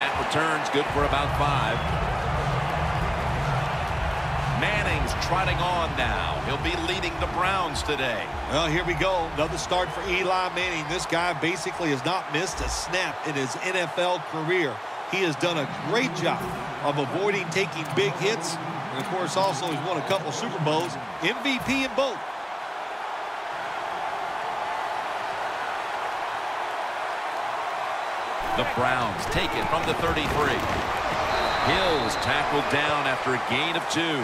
That returns good for about five. Manning's trotting on now. He'll be leading the Browns today. Well, here we go. Another start for Eli Manning. This guy basically has not missed a snap in his NFL career. He has done a great job of avoiding taking big hits. And, of course, also he's won a couple Super Bowls. MVP in both. The Browns take it from the 33. Hill's tackled down after a gain of two.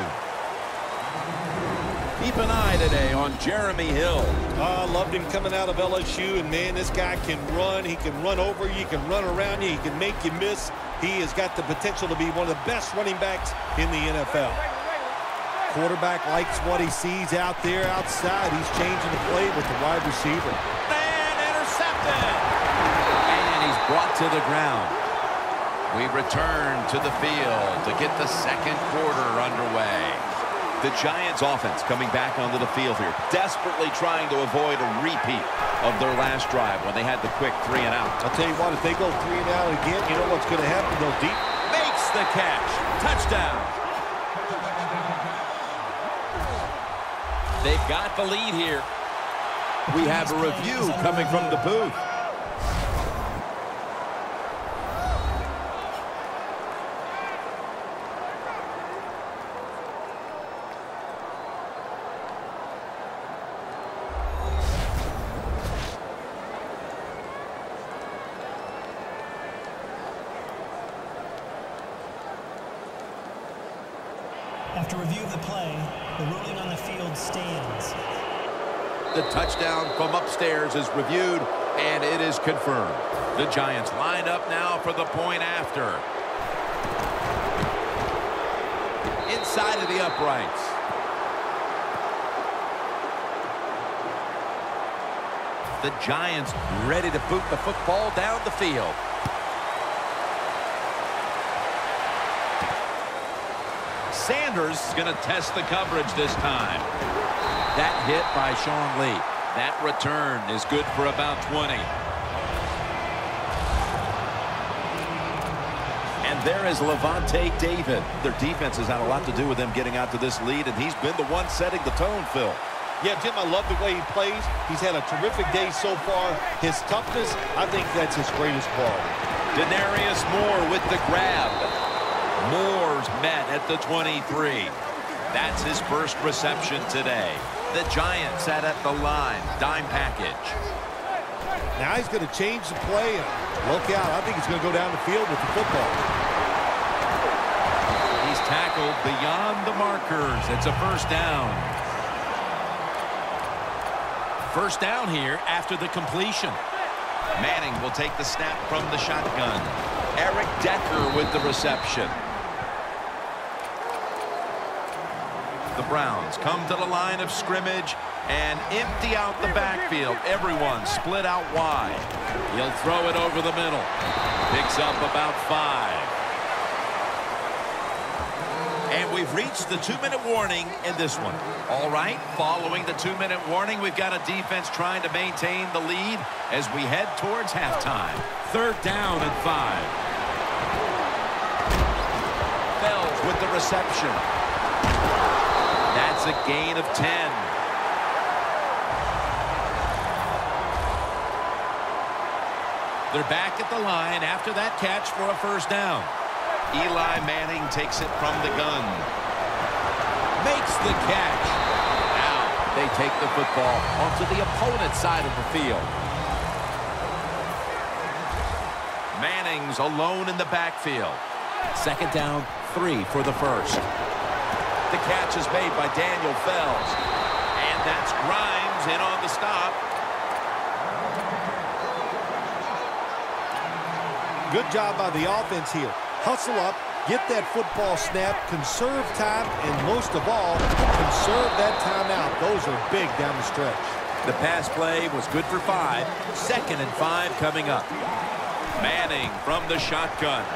Keep an eye today on Jeremy Hill. I uh, loved him coming out of LSU, and man, this guy can run. He can run over you. He can run around you. He can make you miss. He has got the potential to be one of the best running backs in the NFL. Quarterback likes what he sees out there outside. He's changing the play with the wide receiver. And intercepted brought to the ground. We return to the field to get the second quarter underway. The Giants offense coming back onto the field here, desperately trying to avoid a repeat of their last drive when they had the quick three and out. I'll tell you what, if they go three and out again, you know what's going to happen? They'll deep. Makes the catch. Touchdown. They've got the lead here. We have a review coming from the booth. The touchdown from upstairs is reviewed, and it is confirmed. The Giants line up now for the point after. Inside of the uprights. The Giants ready to boot the football down the field. Sanders is going to test the coverage this time. That hit by Sean Lee. That return is good for about 20. And there is Lavonte David. Their defense has had a lot to do with them getting out to this lead, and he's been the one setting the tone, Phil. Yeah, Jim, I love the way he plays. He's had a terrific day so far. His toughness, I think that's his greatest quality. Denarius Moore with the grab. Moore's met at the 23. That's his first reception today. The Giants set at the line. Dime package. Now he's going to change the play. And look out. I think he's going to go down the field with the football. He's tackled beyond the markers. It's a first down. First down here after the completion. Manning will take the snap from the shotgun. Eric Decker with the reception. The Browns come to the line of scrimmage and empty out the backfield. Everyone split out wide. He'll throw it over the middle. Picks up about five. And we've reached the two-minute warning in this one. All right, following the two-minute warning, we've got a defense trying to maintain the lead as we head towards halftime. Third down and five. Fells with the reception. That's a gain of 10. They're back at the line after that catch for a first down. Eli Manning takes it from the gun. Makes the catch. Now they take the football onto the opponent's side of the field. Manning's alone in the backfield. Second down, three for the first. The catch is made by Daniel Fells. And that's Grimes in on the stop. Good job by the offense here. Hustle up, get that football snap, conserve time, and most of all, conserve that timeout. Those are big down the stretch. The pass play was good for five. Second and five coming up. Manning from the shotgun.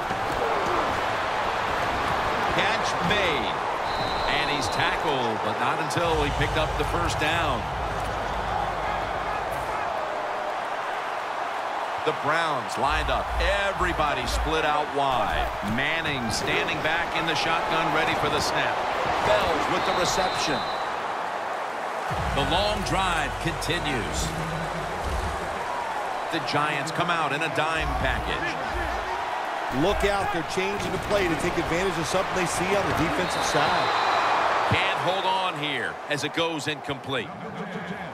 Catch made he's tackled, but not until he picked up the first down. The Browns lined up. Everybody split out wide. Manning standing back in the shotgun ready for the snap. Fells with the reception. The long drive continues. The Giants come out in a dime package. Look out, they're changing the play to take advantage of something they see on the defensive side. Hold on here as it goes incomplete.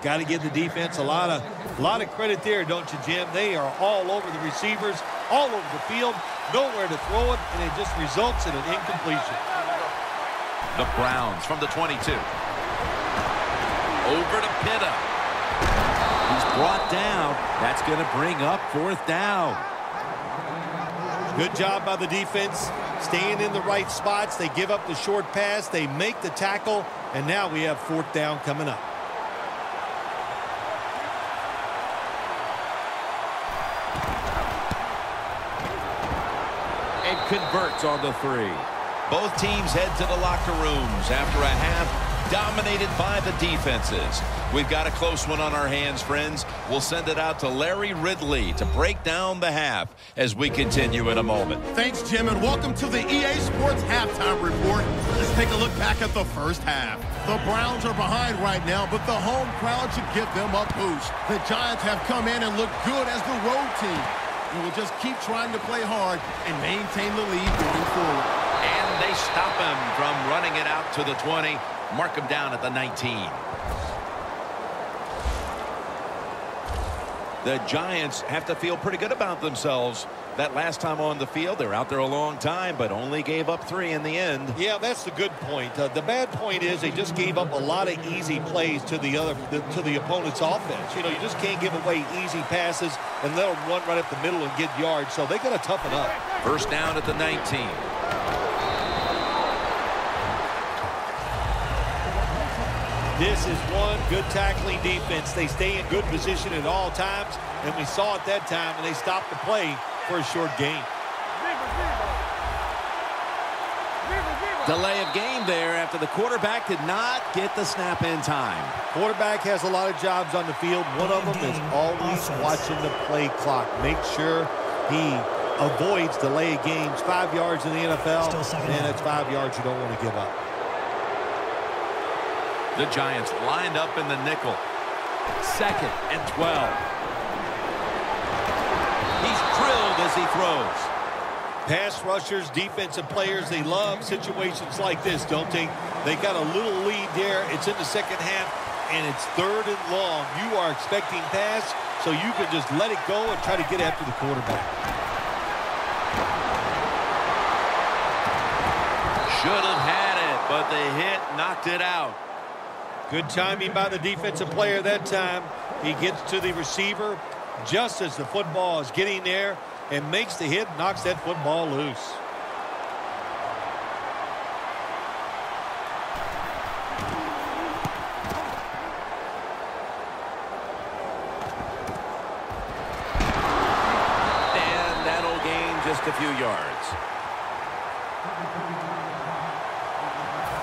Got to give the defense a lot of a lot of credit there, don't you, Jim? They are all over the receivers, all over the field, nowhere to throw it, and it just results in an incompletion. The Browns from the 22. Over to Pitta. He's brought down. That's going to bring up fourth down. Good job by the defense, staying in the right spots. They give up the short pass. They make the tackle, and now we have fourth down coming up. And converts on the three. Both teams head to the locker rooms after a half dominated by the defenses. We've got a close one on our hands, friends. We'll send it out to Larry Ridley to break down the half as we continue in a moment. Thanks, Jim, and welcome to the EA Sports Halftime Report. Let's take a look back at the first half. The Browns are behind right now, but the home crowd should give them a boost. The Giants have come in and look good as the road team. We will just keep trying to play hard and maintain the lead going forward. And they stop him from running it out to the 20. Mark him down at the 19. The Giants have to feel pretty good about themselves. That last time on the field, they're out there a long time, but only gave up three in the end. Yeah, that's the good point. Uh, the bad point is they just gave up a lot of easy plays to the other the, to the opponent's offense. You know, you just can't give away easy passes and they'll run right up the middle and get yards. So they got to toughen up. First down at the 19. This is one good tackling defense. They stay in good position at all times, and we saw it that time, and they stopped the play for a short game. Delay of game there after the quarterback did not get the snap in time. Quarterback has a lot of jobs on the field. One of them is always watching the play clock. Make sure he avoids delay of games. Five yards in the NFL, and it's five yards you don't want to give up. The Giants lined up in the nickel. Second and 12. He's drilled as he throws. Pass rushers, defensive players, they love situations like this, don't they? They got a little lead there. It's in the second half, and it's third and long. You are expecting pass, so you can just let it go and try to get after the quarterback. Should have had it, but the hit knocked it out. Good timing by the defensive player that time. He gets to the receiver just as the football is getting there and makes the hit, knocks that football loose. And that'll gain just a few yards.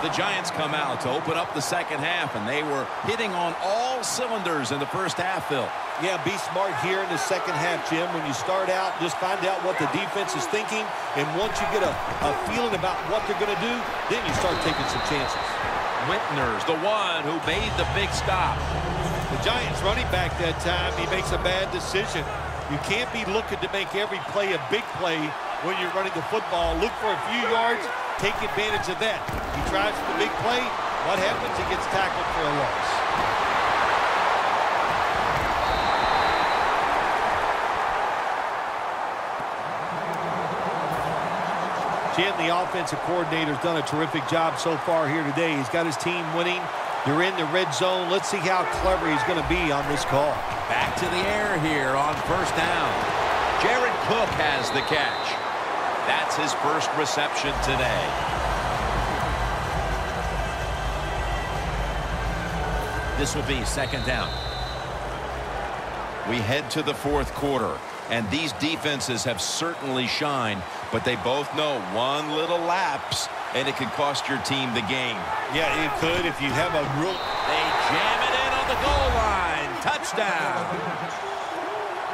The Giants come out to open up the second half, and they were hitting on all cylinders in the first half, Phil. Yeah, be smart here in the second half, Jim. When you start out, just find out what the defense is thinking, and once you get a, a feeling about what they're going to do, then you start taking some chances. Whitner's the one who made the big stop. The Giants running back that time, he makes a bad decision. You can't be looking to make every play a big play when you're running the football. Look for a few yards, take advantage of that. He drives the big play. What happens? He gets tackled for a loss. Jim, the offensive coordinator, has done a terrific job so far here today. He's got his team winning. They're in the red zone. Let's see how clever he's going to be on this call. Back to the air here on first down. Jared Cook has the catch. That's his first reception today. This will be second down. We head to the fourth quarter, and these defenses have certainly shined, but they both know one little lapse, and it could cost your team the game. Yeah, it could if you have a real... They jam it in on the goal line. Touchdown.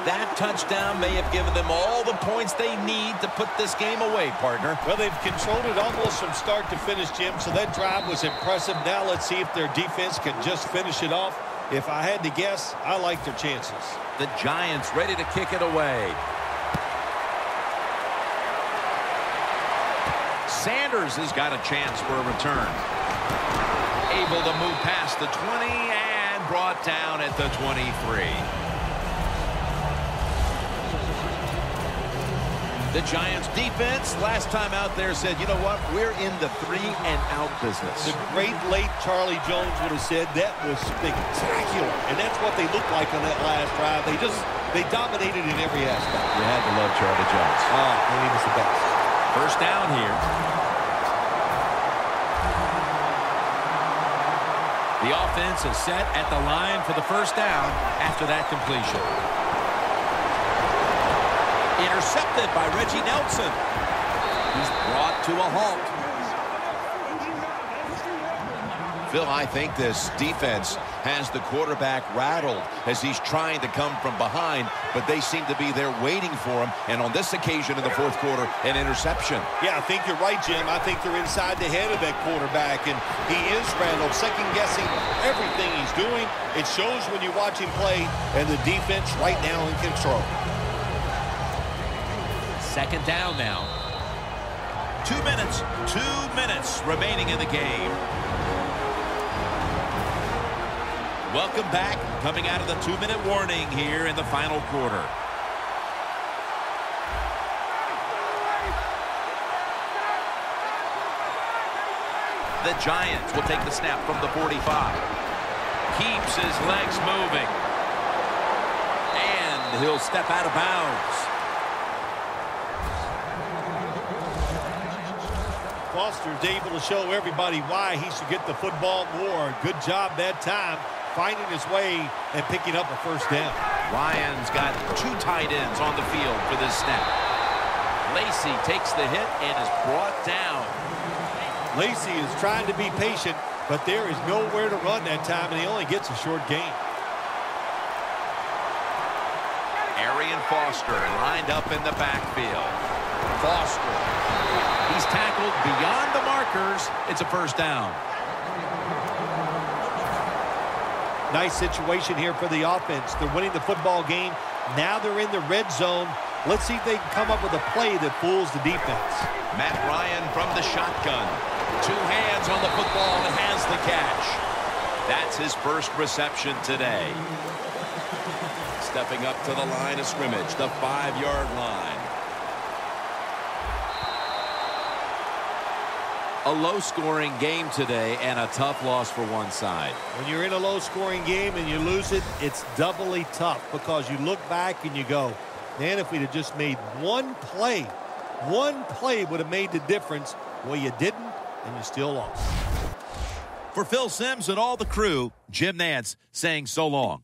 That touchdown may have given them all the points they need to put this game away, partner. Well, they've controlled it almost from start to finish, Jim, so that drive was impressive. Now let's see if their defense can just finish it off. If I had to guess, I like their chances. The Giants ready to kick it away. Sanders has got a chance for a return. Able to move past the 20 and brought down at the 23. The Giants defense last time out there said, you know what, we're in the three and out business. The great late Charlie Jones would have said that was spectacular. And that's what they looked like on that last drive. They just, they dominated in every aspect. You had to love Charlie Jones. Oh, he was the best. First down here. The offense is set at the line for the first down after that completion. Intercepted by Reggie Nelson. He's brought to a halt. Phil, I think this defense has the quarterback rattled as he's trying to come from behind, but they seem to be there waiting for him. And on this occasion in the fourth quarter, an interception. Yeah, I think you're right, Jim. I think they're inside the head of that quarterback, and he is rattled, second-guessing everything he's doing. It shows when you watch him play, and the defense right now in control. Second down now. Two minutes, two minutes remaining in the game. Welcome back. Coming out of the two-minute warning here in the final quarter. The Giants will take the snap from the 45. Keeps his legs moving. And he'll step out of bounds. Foster's able to show everybody why he should get the football more. Good job that time finding his way and picking up a first down. Ryan's got two tight ends on the field for this snap. Lacy takes the hit and is brought down. Lacy is trying to be patient, but there is nowhere to run that time, and he only gets a short gain. Arian Foster lined up in the backfield. Foster He's tackled beyond the markers. It's a first down. Nice situation here for the offense. They're winning the football game. Now they're in the red zone. Let's see if they can come up with a play that fools the defense. Matt Ryan from the shotgun. Two hands on the football and has the catch. That's his first reception today. Stepping up to the line of scrimmage, the five-yard line. A low-scoring game today and a tough loss for one side. When you're in a low-scoring game and you lose it, it's doubly tough because you look back and you go, man, if we'd have just made one play, one play would have made the difference. Well, you didn't, and you still lost. For Phil Simms and all the crew, Jim Nantz saying so long.